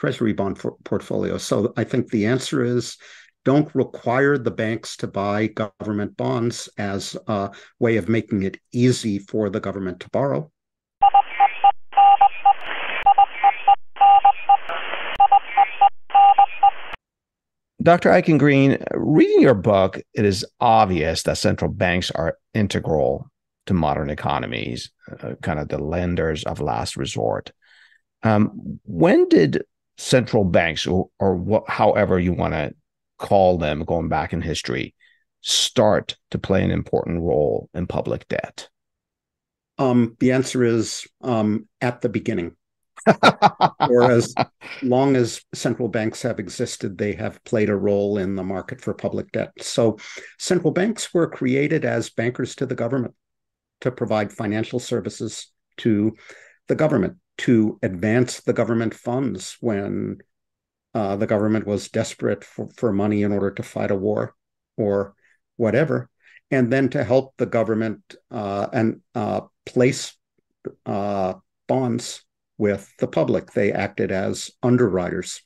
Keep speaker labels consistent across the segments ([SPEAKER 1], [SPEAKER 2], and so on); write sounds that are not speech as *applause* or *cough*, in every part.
[SPEAKER 1] treasury bond for, portfolio. So I think the answer is don't require the banks to buy government bonds as a way of making it easy for the government to borrow.
[SPEAKER 2] Dr. Eichengreen, reading your book, it is obvious that central banks are integral to modern economies, uh, kind of the lenders of last resort. Um, when did central banks, or, or what, however you want to call them, going back in history, start to play an important role in public debt?
[SPEAKER 1] Um, the answer is um, at the beginning. or as *laughs* long as central banks have existed, they have played a role in the market for public debt. So central banks were created as bankers to the government to provide financial services to the government, to advance the government funds when uh, the government was desperate for, for money in order to fight a war or whatever, and then to help the government uh, and uh, place uh, bonds with the public. They acted as underwriters,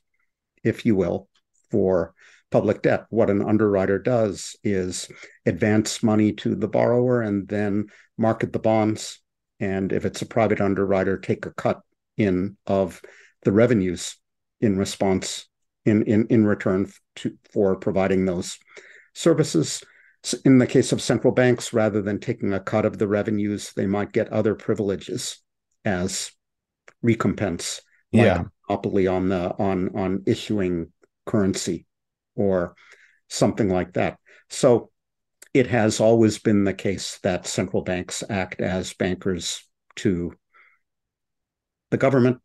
[SPEAKER 1] if you will, for public debt. What an underwriter does is advance money to the borrower and then market the bonds. And if it's a private underwriter, take a cut in of the revenues in response in in, in return to, for providing those services. In the case of central banks, rather than taking a cut of the revenues, they might get other privileges as recompense,
[SPEAKER 2] like yeah,
[SPEAKER 1] monopoly on the on on issuing currency or something like that. So it has always been the case that central banks act as bankers to the government,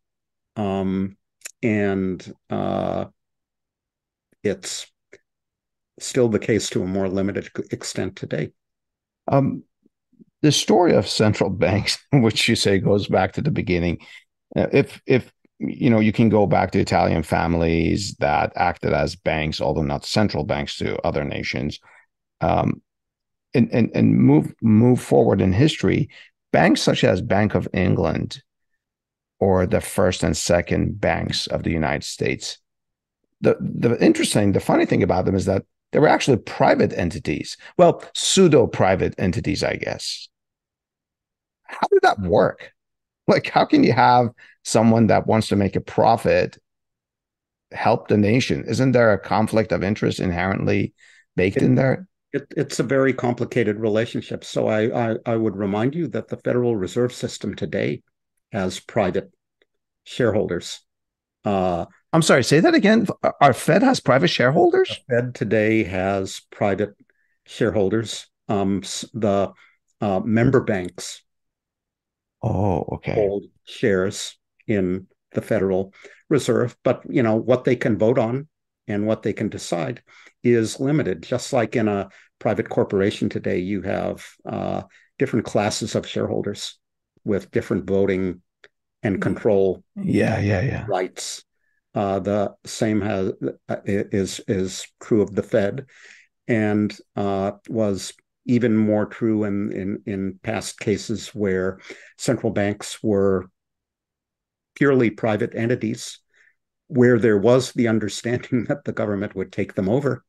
[SPEAKER 1] um, and uh, it's still the case to a more limited extent today.
[SPEAKER 2] Um, the story of central banks, *laughs* which you say goes back to the beginning, uh, if if you know you can go back to Italian families that acted as banks, although not central banks to other nations, um, and and and move move forward in history, banks such as Bank of England or the first and second banks of the United States. The the interesting, the funny thing about them is that they were actually private entities. Well, pseudo private entities, I guess. How did that work? Like, how can you have someone that wants to make a profit help the nation? Isn't there a conflict of interest inherently baked it, in there?
[SPEAKER 1] It, it's a very complicated relationship. So I, I, I would remind you that the Federal Reserve System today has private shareholders.
[SPEAKER 2] Uh, I'm sorry, say that again. Our Fed has private shareholders?
[SPEAKER 1] Fed today has private shareholders. Um, the uh, member banks
[SPEAKER 2] Oh, okay.
[SPEAKER 1] Hold shares in the Federal Reserve, but you know what they can vote on and what they can decide is limited. Just like in a private corporation today, you have uh, different classes of shareholders with different voting and mm. control.
[SPEAKER 2] Yeah, yeah, yeah.
[SPEAKER 1] Rights. Uh, the same has uh, is is true of the Fed, and uh, was even more true in, in, in past cases where central banks were purely private entities, where there was the understanding *laughs* that the government would take them over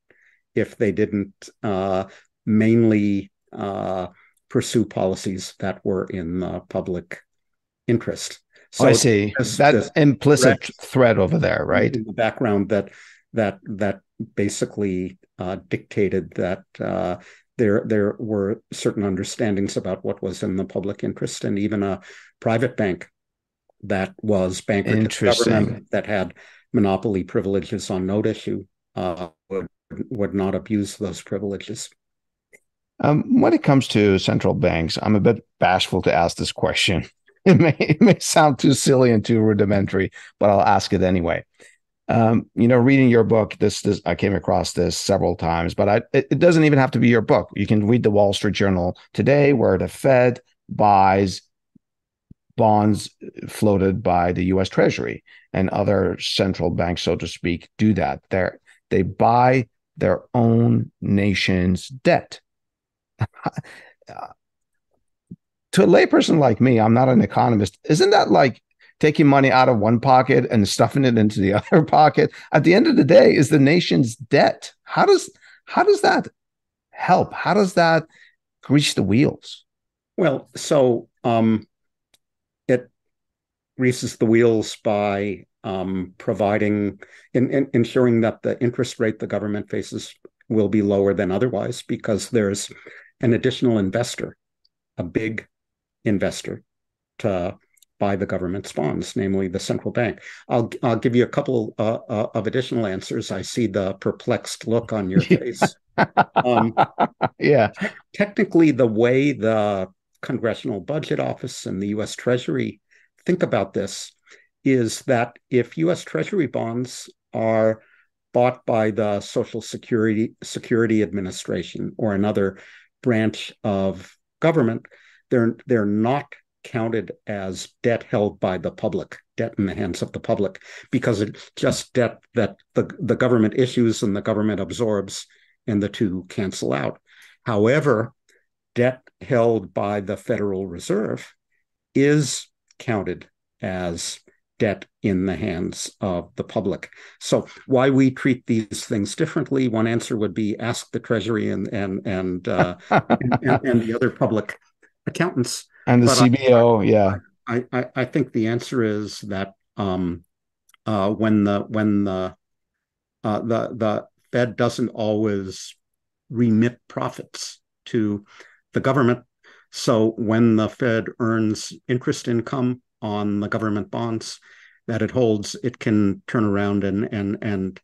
[SPEAKER 1] if they didn't uh, mainly uh, pursue policies that were in the public interest.
[SPEAKER 2] So oh, I see this, that this implicit threat over there, right?
[SPEAKER 1] In the background that that that basically uh, dictated that uh, there there were certain understandings about what was in the public interest, and even a private bank that was banker to government that had monopoly privileges on note issue uh, would would not abuse those privileges.
[SPEAKER 2] Um, when it comes to central banks, I'm a bit bashful to ask this question. *laughs* It may, it may sound too silly and too rudimentary, but I'll ask it anyway um, you know, reading your book, this, this I came across this several times, but I, it, it doesn't even have to be your book. You can read the Wall Street Journal today, where the Fed buys bonds floated by the U.S. Treasury and other central banks, so to speak, do that. They they buy their own nation's debt. To a layperson like me, I'm not an economist. Isn't that like taking money out of one pocket and stuffing it into the *laughs* other pocket? At the end of the day is the nation's debt. How does how does that help? How does that grease the wheels?
[SPEAKER 1] Well so um it greases the wheels by um providing in, in ensuring that the interest rate the government faces will be lower than otherwise because there's an additional investor a big investor to buy the government's bonds, namely the central bank. I'll I'll give you a couple uh, uh, of additional answers. I see the perplexed look on your *laughs* face.
[SPEAKER 2] um, yeah.
[SPEAKER 1] Te- technically, the way the Congressional Budget Office and the U.S. Treasury think about this is that if U.S. Treasury bonds are bought by the Social Security Security Administration or another branch of government, they're they're not counted as debt held by the public, debt in the hands of the public, because it's just debt that the, the government issues and the government absorbs, and the two cancel out. However, debt held by the Federal Reserve is counted as debt in the hands of the public. So why we treat these things differently? One answer would be ask the Treasury and and and uh, *laughs* and, and, the other public accountants
[SPEAKER 2] and the but CBO,
[SPEAKER 1] I,
[SPEAKER 2] yeah.
[SPEAKER 1] I, I, I think the answer is that um, uh, when the when the uh, the the Fed doesn't always remit profits to the government. So when the Fed earns interest income on the government bonds that it holds, it can turn around and and and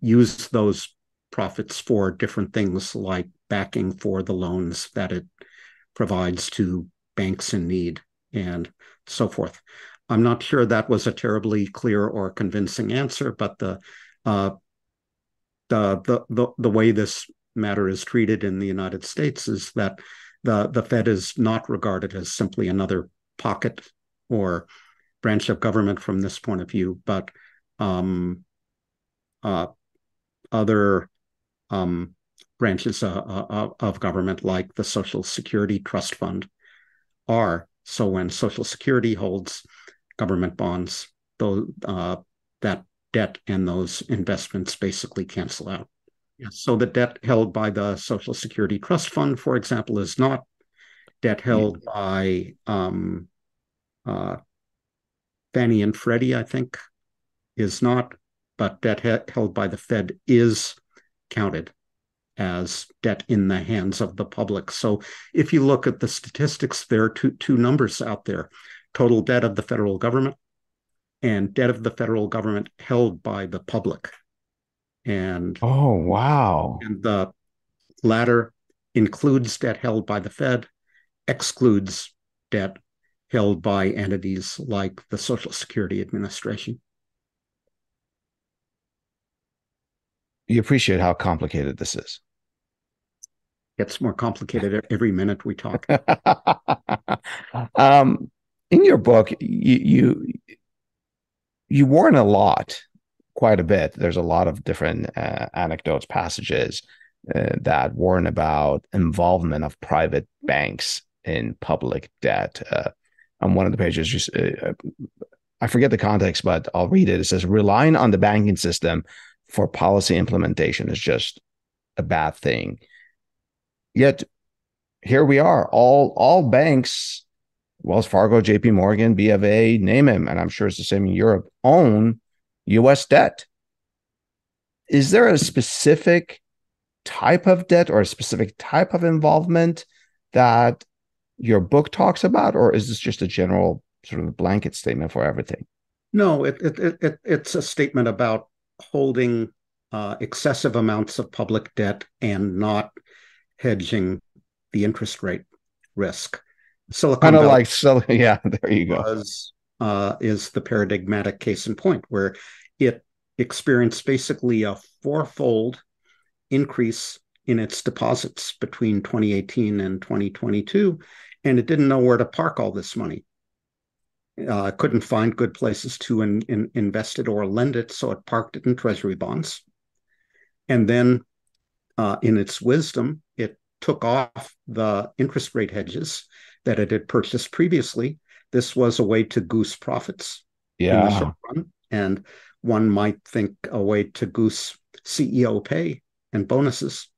[SPEAKER 1] use those profits for different things like backing for the loans that it provides to banks in need and so forth. I'm not sure that was a terribly clear or convincing answer, but the uh, the, the the the way this matter is treated in the United States is that the the Fed is not regarded as simply another pocket or branch of government from this point of view, but um, uh, other um, branches uh, uh, of government like the Social Security Trust Fund are. So when Social Security holds government bonds, though uh, that debt and those investments basically cancel out. Yes. So the debt held by the Social Security Trust Fund, for example, is not debt held by um, uh, Fannie and Freddie, I think, is not, but debt he- held by the Fed is counted as debt in the hands of the public. So if you look at the statistics, there are two, two numbers out there total debt of the federal government and debt of the federal government held by the public. And
[SPEAKER 2] oh, wow.
[SPEAKER 1] And the latter includes debt held by the Fed, excludes debt held by entities like the Social Security Administration.
[SPEAKER 2] you appreciate how complicated this is.
[SPEAKER 1] Gets more complicated every minute we talk. *laughs*
[SPEAKER 2] um, in your book, you, you you warn a lot, quite a bit. There's a lot of different uh, anecdotes, passages uh, that warn about involvement of private banks in public debt. Uh, on one of the pages, just, uh, I forget the context, but I'll read it. It says, relying on the banking system for policy implementation is just a bad thing. Yet here we are, all all banks, Wells Fargo, JP Morgan, BofA, name them, and I'm sure it's the same in Europe, own US debt. Is there a specific type of debt or a specific type of involvement that your book talks about, or is this just a general sort of blanket statement for everything?
[SPEAKER 1] No, it, it, it, it's a statement about holding uh, excessive amounts of public debt and not hedging the interest rate risk.
[SPEAKER 2] Silicon kind of like so, *laughs* yeah. There you go.
[SPEAKER 1] Was, uh, is the paradigmatic case in point where it experienced basically a fourfold increase in its deposits between 2018 and 2022, and it didn't know where to park all this money uh, couldn't find good places to in, in, invest it or lend it, so it parked it in treasury bonds. And then, uh, in its wisdom, it took off the interest rate hedges that it had purchased previously. This was a way to goose profits
[SPEAKER 2] yeah.
[SPEAKER 1] in the short run. And one might think a way to goose CEO pay and bonuses.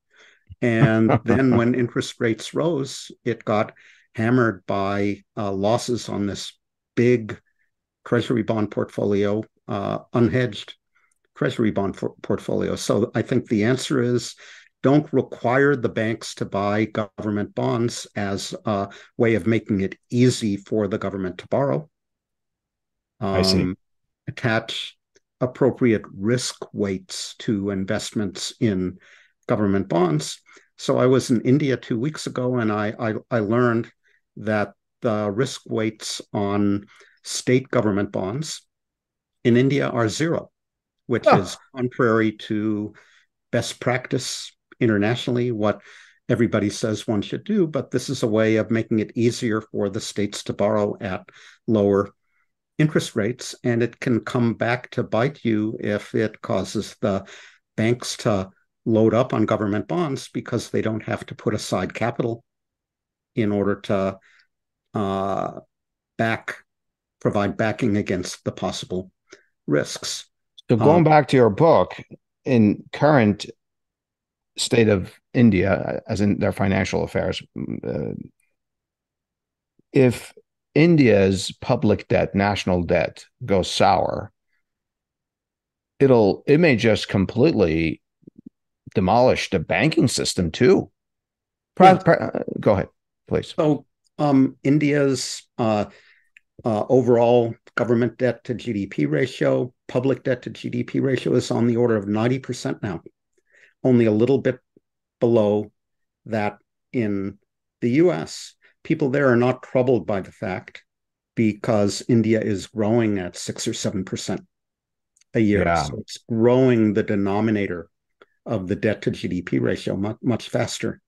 [SPEAKER 1] And *laughs* then when interest rates rose, it got hammered by uh, losses on this big treasury bond portfolio, uh, unhedged treasury bond for- portfolio. So I think the answer is don't require the banks to buy government bonds as a way of making it easy for the government to borrow.
[SPEAKER 2] Um, I see. Um,
[SPEAKER 1] attach appropriate risk weights to investments in government bonds. So I was in India two weeks ago, and I I, I learned that the risk weights on state government bonds in India are zero, which oh. is contrary to best practice internationally, what everybody says one should do. But this is a way of making it easier for the states to borrow at lower interest rates. And it can come back to bite you if it causes the banks to load up on government bonds because they don't have to put aside capital in order to uh, back provide backing against the possible risks.
[SPEAKER 2] So going um, back to your book, in current state of India, as in their financial affairs, uh, if India's public debt, national debt, goes sour, it'll it may just completely demolish the banking system too. yeah. Go ahead, please.
[SPEAKER 1] So, um, India's uh, uh, overall government debt to GDP ratio, public debt to GDP ratio is on the order of 90% now, only a little bit below that in the US. People there are not troubled by the fact because India is growing at six or seven percent a year. Yeah. So it's growing the denominator of the debt to GDP ratio much, much faster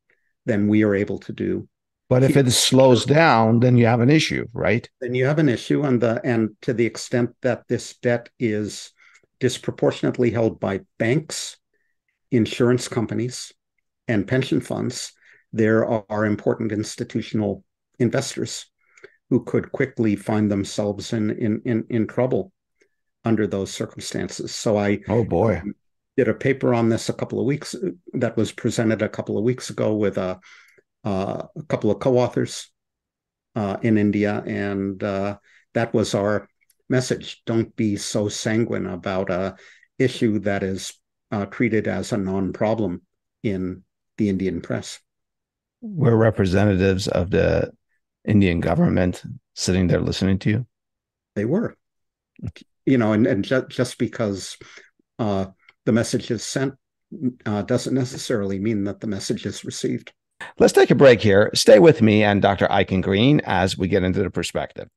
[SPEAKER 1] than we are able to do
[SPEAKER 2] but if it slows down, then you have an issue, right?
[SPEAKER 1] Then you have an issue, and the and to the extent that this debt is disproportionately held by banks, insurance companies, and pension funds, there are important institutional investors who could quickly find themselves in in in, in trouble under those circumstances. So I
[SPEAKER 2] oh boy um,
[SPEAKER 1] did a paper on this a couple of weeks that was presented a couple of weeks ago with a a couple of co-authors uh, in India, and uh, that was our message. Don't be so sanguine about a issue that is uh, treated as a non-problem in the Indian press.
[SPEAKER 2] We're representatives of the Indian government sitting there listening to you.
[SPEAKER 1] They were, you know, and, and just, just because uh, the message is sent uh, doesn't necessarily mean that the message is received.
[SPEAKER 2] Let's take a break here. Stay with me and Dr. Eichengreen as we get into the perspective.